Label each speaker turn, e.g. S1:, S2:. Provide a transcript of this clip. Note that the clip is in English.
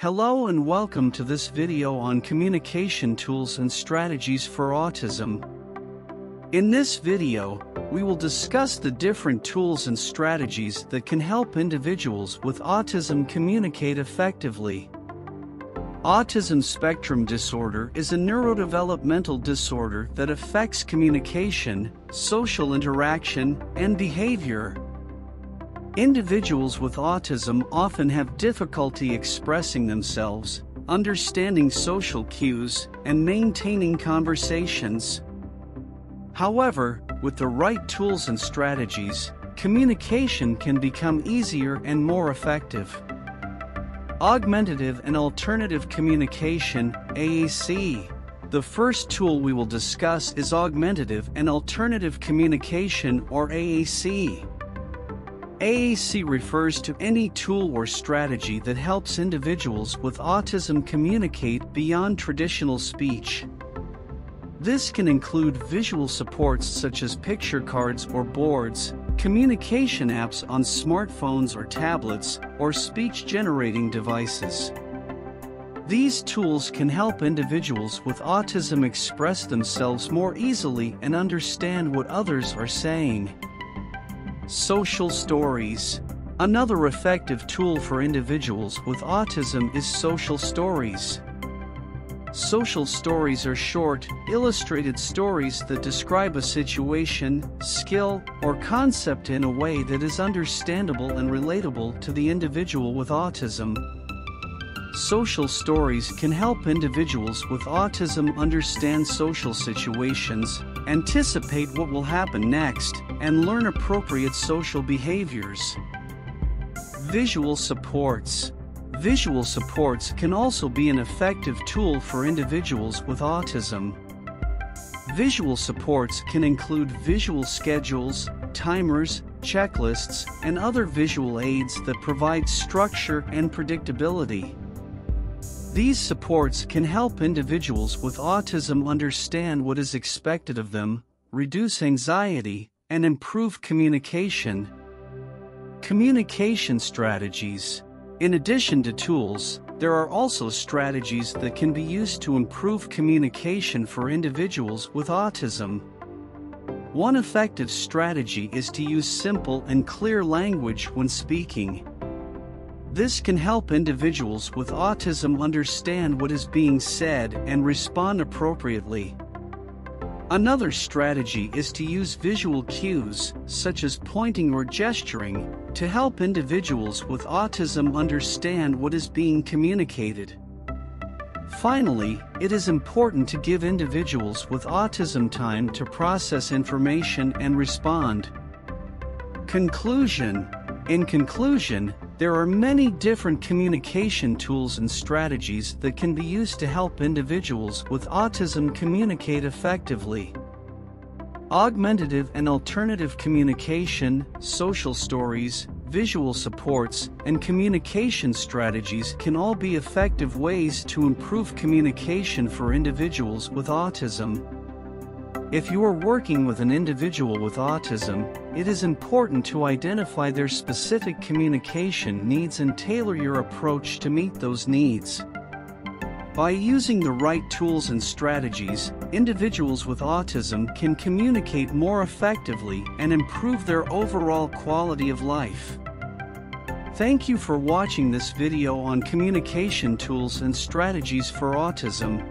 S1: Hello and welcome to this video on communication tools and strategies for autism. In this video, we will discuss the different tools and strategies that can help individuals with autism communicate effectively. Autism spectrum disorder is a neurodevelopmental disorder that affects communication, social interaction, and behavior. Individuals with autism often have difficulty expressing themselves, understanding social cues, and maintaining conversations. However, with the right tools and strategies, communication can become easier and more effective. Augmentative and Alternative Communication AAC. The first tool we will discuss is Augmentative and Alternative Communication or AAC. AAC refers to any tool or strategy that helps individuals with autism communicate beyond traditional speech. This can include visual supports such as picture cards or boards, communication apps on smartphones or tablets, or speech-generating devices. These tools can help individuals with autism express themselves more easily and understand what others are saying. Social stories. Another effective tool for individuals with autism is social stories. Social stories are short, illustrated stories that describe a situation, skill, or concept in a way that is understandable and relatable to the individual with autism. Social stories can help individuals with autism understand social situations, anticipate what will happen next, and learn appropriate social behaviors. Visual supports. Visual supports can also be an effective tool for individuals with autism. Visual supports can include visual schedules, timers, checklists, and other visual aids that provide structure and predictability. These supports can help individuals with autism understand what is expected of them, reduce anxiety, and improve communication. Communication strategies. In addition to tools, there are also strategies that can be used to improve communication for individuals with autism. One effective strategy is to use simple and clear language when speaking. This can help individuals with autism understand what is being said and respond appropriately. Another strategy is to use visual cues, such as pointing or gesturing, to help individuals with autism understand what is being communicated. Finally, it is important to give individuals with autism time to process information and respond. Conclusion In conclusion, there are many different communication tools and strategies that can be used to help individuals with autism communicate effectively. Augmentative and alternative communication, social stories, visual supports, and communication strategies can all be effective ways to improve communication for individuals with autism. If you are working with an individual with autism, it is important to identify their specific communication needs and tailor your approach to meet those needs. By using the right tools and strategies, individuals with autism can communicate more effectively and improve their overall quality of life. Thank you for watching this video on communication tools and strategies for autism.